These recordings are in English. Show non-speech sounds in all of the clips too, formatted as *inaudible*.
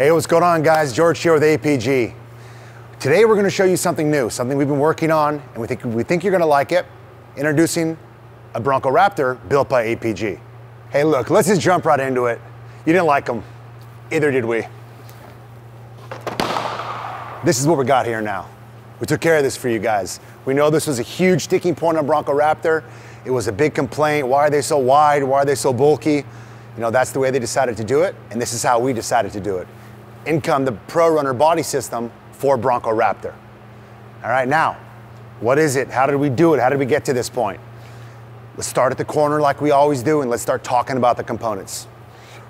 Hey, what's going on guys? George here with APG. Today we're gonna show you something new, something we've been working on, and we think, we think you're gonna like it. Introducing a Bronco Raptor built by APG. Hey look, let's just jump right into it. You didn't like them, either did we. This is what we got here now. We took care of this for you guys. We know this was a huge sticking point on Bronco Raptor. It was a big complaint. Why are they so wide? Why are they so bulky? You know, that's the way they decided to do it, and this is how we decided to do it in come the Pro Runner body system for Bronco Raptor. All right, now, what is it? How did we do it? How did we get to this point? Let's start at the corner like we always do and let's start talking about the components.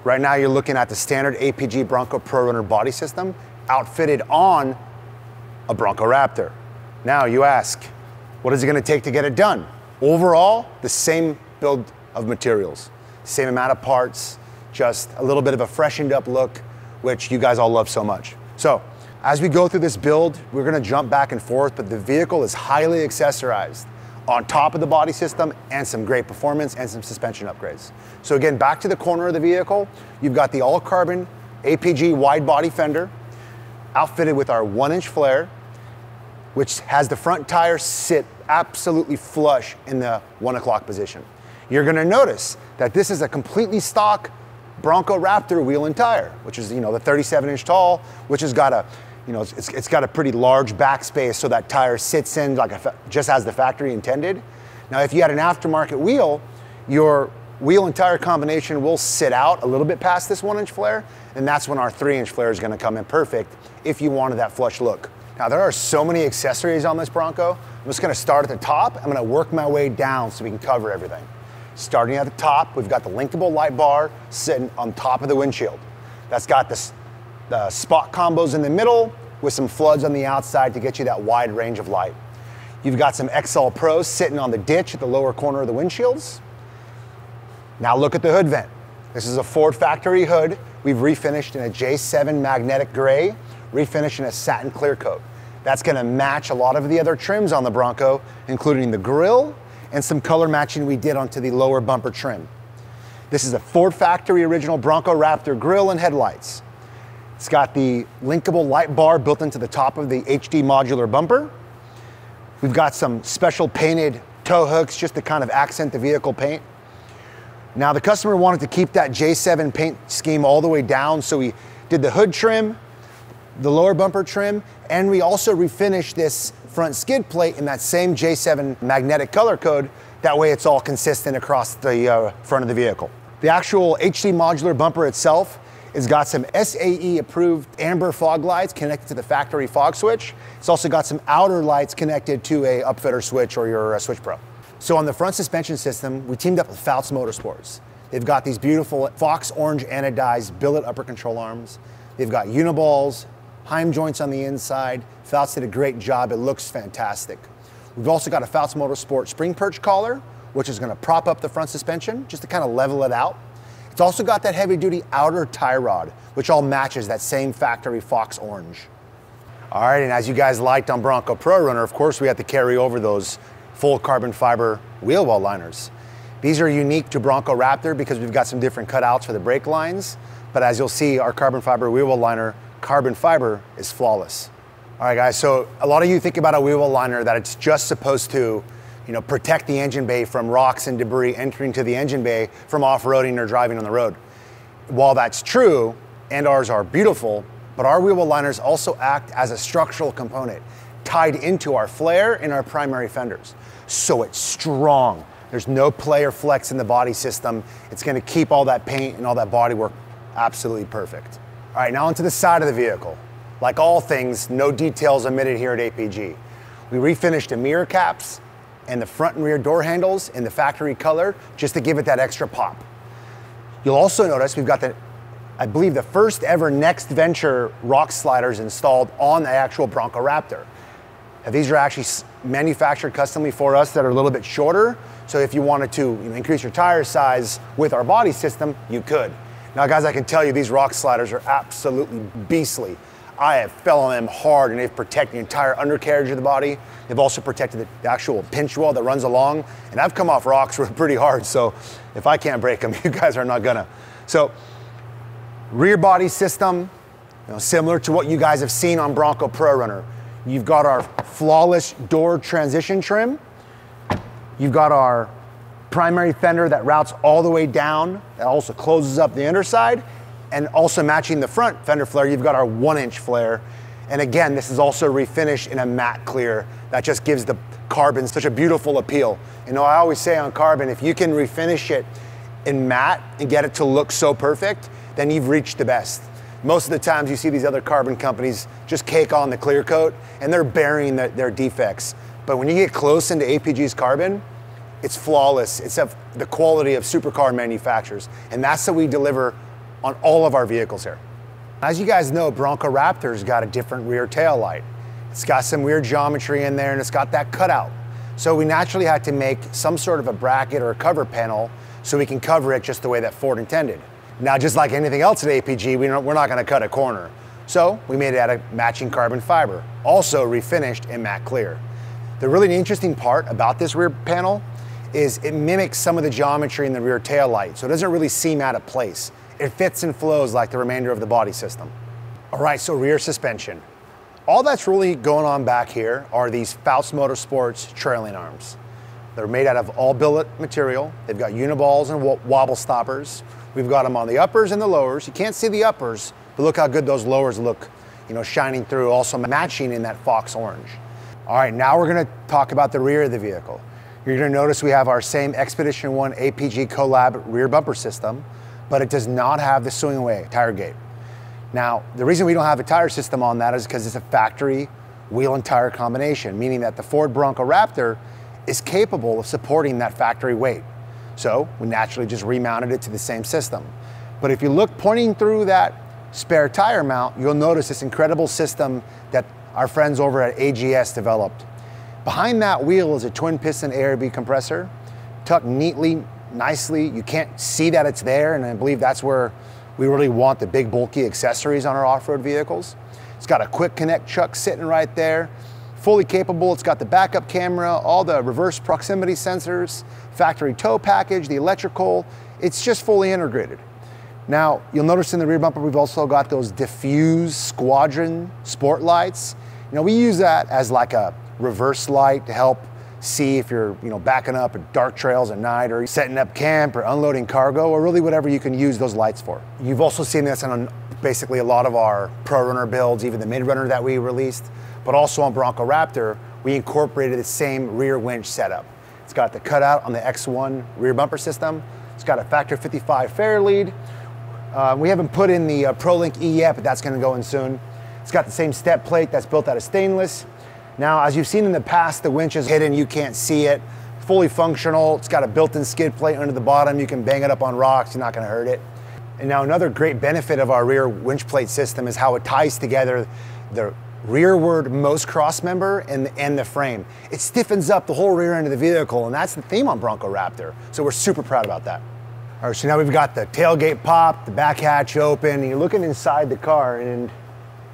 Right now, you're looking at the standard APG Bronco Pro Runner body system outfitted on a Bronco Raptor. Now, you ask, what is it gonna take to get it done? Overall, the same build of materials, same amount of parts, just a little bit of a freshened up look which you guys all love so much. So as we go through this build, we're gonna jump back and forth, but the vehicle is highly accessorized on top of the body system and some great performance and some suspension upgrades. So again, back to the corner of the vehicle, you've got the all carbon APG wide body fender outfitted with our one inch flare, which has the front tire sit absolutely flush in the one o'clock position. You're gonna notice that this is a completely stock Bronco Raptor wheel and tire, which is you know the 37 inch tall, which has got a you know it's, it's got a pretty large backspace so that tire sits in like a, just as the factory intended. Now if you had an aftermarket wheel, your wheel and tire combination will sit out a little bit past this one inch flare, and that's when our three inch flare is gonna come in perfect if you wanted that flush look. Now there are so many accessories on this Bronco. I'm just gonna start at the top. I'm gonna work my way down so we can cover everything. Starting at the top, we've got the linkable light bar sitting on top of the windshield. That's got the, the spot combos in the middle with some floods on the outside to get you that wide range of light. You've got some XL Pros sitting on the ditch at the lower corner of the windshields. Now look at the hood vent. This is a Ford factory hood. We've refinished in a J7 magnetic gray, refinished in a satin clear coat. That's gonna match a lot of the other trims on the Bronco, including the grille and some color matching we did onto the lower bumper trim. This is a Ford factory original Bronco Raptor grille and headlights. It's got the linkable light bar built into the top of the HD modular bumper. We've got some special painted tow hooks just to kind of accent the vehicle paint. Now the customer wanted to keep that J7 paint scheme all the way down, so we did the hood trim, the lower bumper trim, and we also refinished this front skid plate in that same J7 magnetic color code. That way it's all consistent across the uh, front of the vehicle. The actual HD modular bumper itself it's got some SAE approved amber fog lights connected to the factory fog switch. It's also got some outer lights connected to a upfitter switch or your uh, Switch Pro. So on the front suspension system, we teamed up with Fouts Motorsports. They've got these beautiful Fox orange anodized billet upper control arms. They've got uniballs, Heim joints on the inside. Fouts did a great job. It looks fantastic. We've also got a Fouts Motorsport spring perch collar, which is gonna prop up the front suspension just to kind of level it out. It's also got that heavy duty outer tie rod, which all matches that same factory Fox orange. All right, and as you guys liked on Bronco Pro Runner, of course we had to carry over those full carbon fiber wheel well liners. These are unique to Bronco Raptor because we've got some different cutouts for the brake lines, but as you'll see, our carbon fiber wheel well liner carbon fiber is flawless. All right, guys, so a lot of you think about a wheel well liner that it's just supposed to you know, protect the engine bay from rocks and debris entering to the engine bay from off-roading or driving on the road. While that's true, and ours are beautiful, but our wheel well liners also act as a structural component tied into our flare and our primary fenders. So it's strong. There's no play or flex in the body system. It's gonna keep all that paint and all that bodywork absolutely perfect. All right, now onto the side of the vehicle. Like all things, no details omitted here at APG. We refinished the mirror caps and the front and rear door handles in the factory color just to give it that extra pop. You'll also notice we've got the, I believe the first ever Next Venture rock sliders installed on the actual Bronco Raptor. Now, these are actually manufactured customly for us that are a little bit shorter. So if you wanted to you know, increase your tire size with our body system, you could. Now guys, I can tell you these rock sliders are absolutely beastly. I have fell on them hard and they've protected the entire undercarriage of the body. They've also protected the actual pinch weld that runs along. And I've come off rocks *laughs* pretty hard, so if I can't break them, *laughs* you guys are not gonna. So rear body system, You know, similar to what you guys have seen on Bronco Pro Runner. You've got our flawless door transition trim. You've got our primary fender that routes all the way down, that also closes up the underside, and also matching the front fender flare, you've got our one inch flare. And again, this is also refinished in a matte clear that just gives the carbon such a beautiful appeal. You know, I always say on carbon, if you can refinish it in matte and get it to look so perfect, then you've reached the best. Most of the times you see these other carbon companies just cake on the clear coat and they're burying the, their defects. But when you get close into APG's carbon, it's flawless. It's of the quality of supercar manufacturers. And that's what we deliver on all of our vehicles here. As you guys know, Bronco Raptor's got a different rear tail light. It's got some weird geometry in there and it's got that cutout. So we naturally had to make some sort of a bracket or a cover panel so we can cover it just the way that Ford intended. Now, just like anything else at APG, we we're not gonna cut a corner. So we made it out of matching carbon fiber, also refinished in matte clear. The really interesting part about this rear panel is it mimics some of the geometry in the rear tail light, so it doesn't really seem out of place. It fits and flows like the remainder of the body system. All right, so rear suspension. All that's really going on back here are these Fouts Motorsports trailing arms. They're made out of all billet material. They've got uniballs and wobble stoppers. We've got them on the uppers and the lowers. You can't see the uppers, but look how good those lowers look, you know, shining through, also matching in that fox orange. All right, now we're gonna talk about the rear of the vehicle. You're gonna notice we have our same Expedition 1 APG Collab rear bumper system, but it does not have the swing away tire gate. Now, the reason we don't have a tire system on that is because it's a factory wheel and tire combination, meaning that the Ford Bronco Raptor is capable of supporting that factory weight. So we naturally just remounted it to the same system. But if you look pointing through that spare tire mount, you'll notice this incredible system that our friends over at AGS developed. Behind that wheel is a twin piston ARB compressor, tucked neatly, nicely. You can't see that it's there, and I believe that's where we really want the big bulky accessories on our off-road vehicles. It's got a quick connect chuck sitting right there, fully capable. It's got the backup camera, all the reverse proximity sensors, factory tow package, the electrical. It's just fully integrated. Now, you'll notice in the rear bumper, we've also got those diffuse squadron sport lights. You know, we use that as like a reverse light to help see if you're you know, backing up at dark trails at night or setting up camp or unloading cargo or really whatever you can use those lights for. You've also seen this on basically a lot of our Pro Runner builds, even the Mid Runner that we released, but also on Bronco Raptor, we incorporated the same rear winch setup. It's got the cutout on the X1 rear bumper system. It's got a factor 55 fairlead. Uh, we haven't put in the uh, ProLink E yet, but that's gonna go in soon. It's got the same step plate that's built out of stainless. Now, as you've seen in the past, the winch is hidden, you can't see it. Fully functional, it's got a built-in skid plate under the bottom. You can bang it up on rocks, you're not gonna hurt it. And now another great benefit of our rear winch plate system is how it ties together the rearward most cross member and, and the frame. It stiffens up the whole rear end of the vehicle, and that's the theme on Bronco Raptor. So we're super proud about that. All right, so now we've got the tailgate popped, the back hatch open, and you're looking inside the car and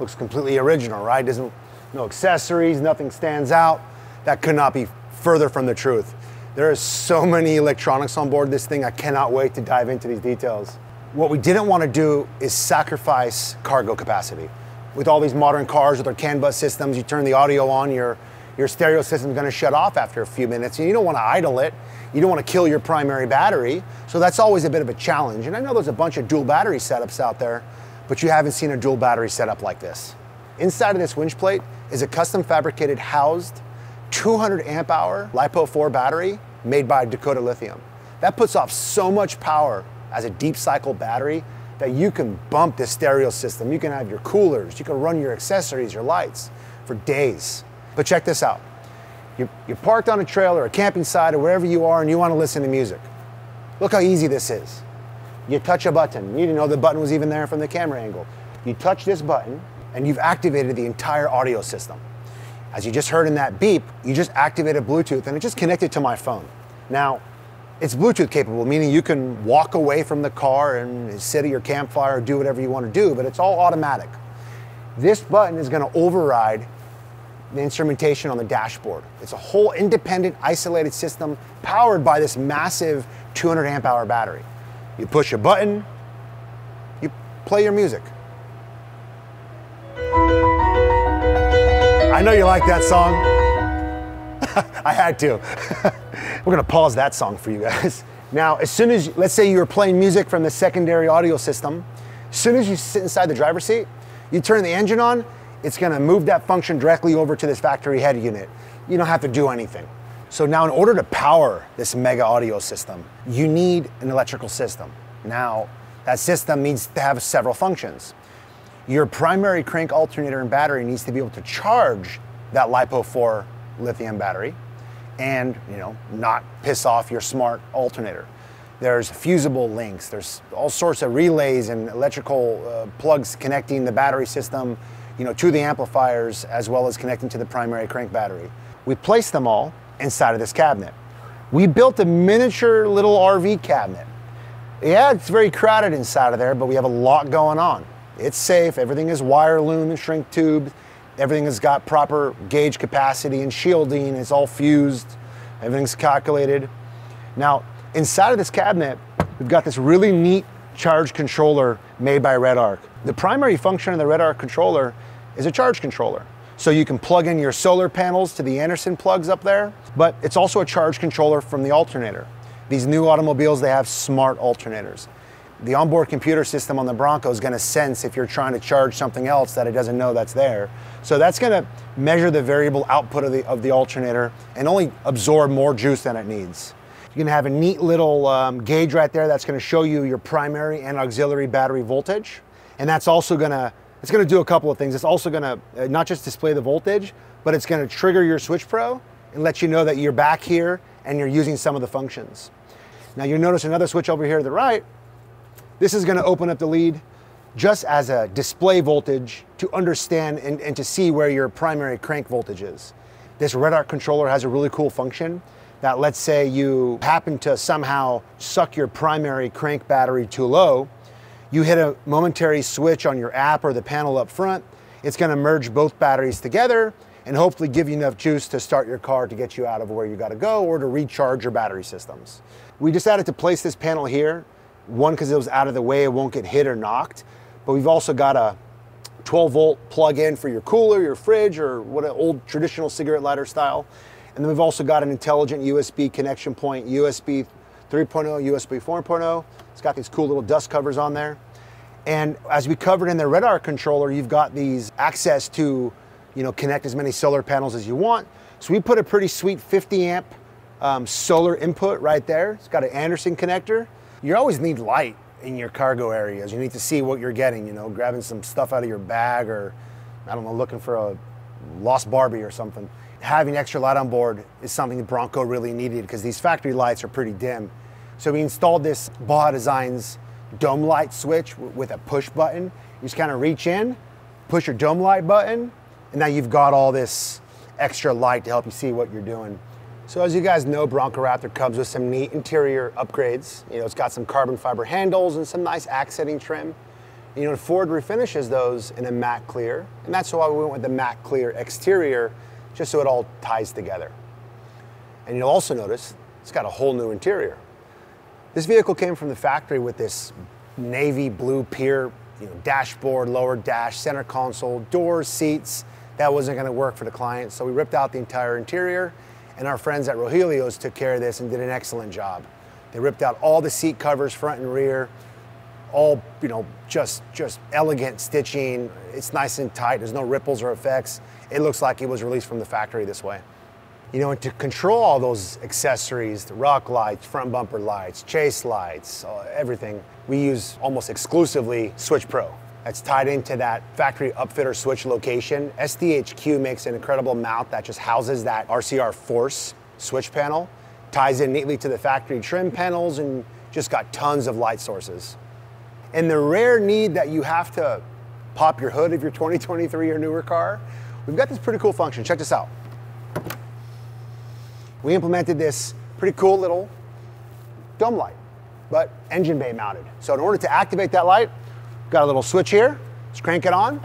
looks completely original, right? Doesn't no accessories, nothing stands out. That could not be further from the truth. There is so many electronics on board this thing, I cannot wait to dive into these details. What we didn't want to do is sacrifice cargo capacity. With all these modern cars with their CAN bus systems, you turn the audio on, your, your stereo system's going to shut off after a few minutes, and you don't want to idle it. You don't want to kill your primary battery, so that's always a bit of a challenge. And I know there's a bunch of dual battery setups out there, but you haven't seen a dual battery setup like this. Inside of this winch plate is a custom fabricated housed 200 amp hour LiPo 4 battery made by Dakota Lithium. That puts off so much power as a deep cycle battery that you can bump the stereo system. You can have your coolers, you can run your accessories, your lights for days. But check this out. You, you're parked on a trailer, a camping site, or wherever you are, and you want to listen to music. Look how easy this is. You touch a button. You didn't know the button was even there from the camera angle. You touch this button, and you've activated the entire audio system. As you just heard in that beep, you just activated Bluetooth and it just connected to my phone. Now, it's Bluetooth capable, meaning you can walk away from the car and sit at your campfire or do whatever you want to do, but it's all automatic. This button is going to override the instrumentation on the dashboard. It's a whole independent, isolated system powered by this massive 200 amp hour battery. You push a button, you play your music. I know you like that song. *laughs* I had to. *laughs* We're gonna pause that song for you guys. Now, as soon as, let's say you were playing music from the secondary audio system, as soon as you sit inside the driver's seat, you turn the engine on, it's gonna move that function directly over to this factory head unit. You don't have to do anything. So now in order to power this mega audio system, you need an electrical system. Now, that system needs to have several functions. Your primary crank alternator and battery needs to be able to charge that LiPo4 lithium battery and you know not piss off your smart alternator. There's fusible links. There's all sorts of relays and electrical uh, plugs connecting the battery system, you know, to the amplifiers as well as connecting to the primary crank battery. We placed them all inside of this cabinet. We built a miniature little RV cabinet. Yeah, it's very crowded inside of there, but we have a lot going on. It's safe. Everything is wire loom and shrink tube. Everything has got proper gauge capacity and shielding. It's all fused. Everything's calculated. Now, inside of this cabinet, we've got this really neat charge controller made by RedArc. The primary function of the RedArc controller is a charge controller. So you can plug in your solar panels to the Anderson plugs up there, but it's also a charge controller from the alternator. These new automobiles, they have smart alternators. The onboard computer system on the Bronco is gonna sense if you're trying to charge something else that it doesn't know that's there. So that's gonna measure the variable output of the, of the alternator and only absorb more juice than it needs. You're gonna have a neat little um, gauge right there that's gonna show you your primary and auxiliary battery voltage. And that's also gonna it's gonna do a couple of things. It's also gonna uh, not just display the voltage, but it's gonna trigger your Switch Pro and let you know that you're back here and you're using some of the functions. Now you'll notice another switch over here to the right. This is gonna open up the lead just as a display voltage to understand and, and to see where your primary crank voltage is. This RedArc controller has a really cool function that let's say you happen to somehow suck your primary crank battery too low, you hit a momentary switch on your app or the panel up front, it's gonna merge both batteries together and hopefully give you enough juice to start your car to get you out of where you gotta go or to recharge your battery systems. We decided to place this panel here, one, because it was out of the way, it won't get hit or knocked, but we've also got a 12 volt plug in for your cooler, your fridge, or what an old traditional cigarette lighter style. And then we've also got an intelligent USB connection point, USB 3.0, USB 4.0. It's got these cool little dust covers on there. And as we covered in the RedArc controller, you've got these access to, you know, connect as many solar panels as you want. So we put a pretty sweet 50 amp um, solar input right there. It's got an Anderson connector. You always need light in your cargo areas. You need to see what you're getting, you know, grabbing some stuff out of your bag or, I don't know, looking for a lost Barbie or something. Having extra light on board is something the Bronco really needed because these factory lights are pretty dim. So we installed this Baja Designs dome light switch with a push button. You just kind of reach in, push your dome light button, and now you've got all this extra light to help you see what you're doing. So as you guys know, Bronco Raptor comes with some neat interior upgrades. You know, it's got some carbon fiber handles and some nice accenting trim. You know, Ford refinishes those in a matte clear, and that's why we went with the matte clear exterior, just so it all ties together. And you'll also notice it's got a whole new interior. This vehicle came from the factory with this navy blue pier, you know, dashboard, lower dash, center console, doors, seats. That wasn't gonna work for the client, so we ripped out the entire interior, and our friends at Rogelio's took care of this and did an excellent job. They ripped out all the seat covers, front and rear, all you know, just just elegant stitching. It's nice and tight. There's no ripples or effects. It looks like it was released from the factory this way. You know, and to control all those accessories, the rock lights, front bumper lights, chase lights, uh, everything, we use almost exclusively Switch Pro. That's tied into that factory upfitter switch location. SDHQ makes an incredible mount that just houses that RCR Force switch panel, ties in neatly to the factory trim panels, and just got tons of light sources. And the rare need that you have to pop your hood of your 2023 or newer car, we've got this pretty cool function. Check this out we implemented this pretty cool little dome light, but engine bay mounted. So in order to activate that light, got a little switch here, let's crank it on,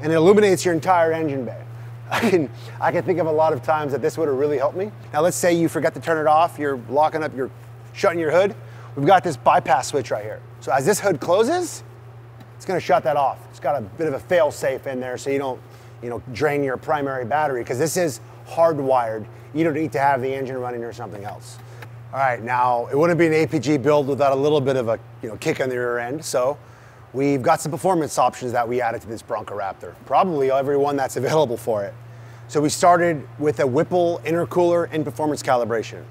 and it illuminates your entire engine bay. *laughs* I can, I can think of a lot of times that this would have really helped me. Now let's say you forget to turn it off, you're locking up, you're shutting your hood. We've got this bypass switch right here. So as this hood closes, it's gonna shut that off. It's got a bit of a fail safe in there so you don't, you know, drain your primary battery because this is hardwired. You don't need to have the engine running or something else. All right, now it wouldn't be an APG build without a little bit of a you know kick on the rear end. So we've got some performance options that we added to this Bronco Raptor. Probably every one that's available for it. So we started with a Whipple intercooler and performance calibration.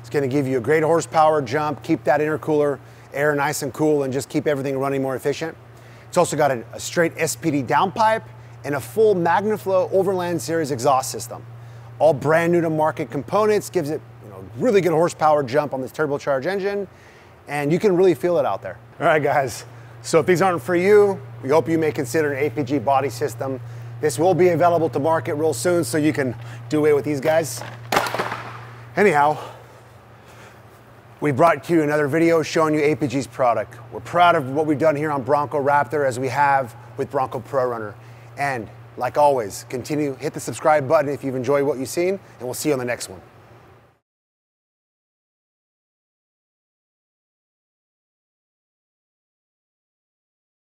It's going to give you a great horsepower jump, keep that intercooler air nice and cool, and just keep everything running more efficient. It's also got a, a straight SPD downpipe and a full MagnaFlow Overland Series exhaust system. All brand new to market components, gives it you know, really good horsepower jump on this turbocharged engine, and you can really feel it out there. All right, guys. So if these aren't for you, we hope you may consider an APG body system this will be available to market real soon, so you can do away with these guys. Anyhow, we brought to you another video showing you APG's product. We're proud of what we've done here on Bronco Raptor as we have with Bronco Pro Runner. And like always, continue, hit the subscribe button if you've enjoyed what you've seen, and we'll see you on the next one.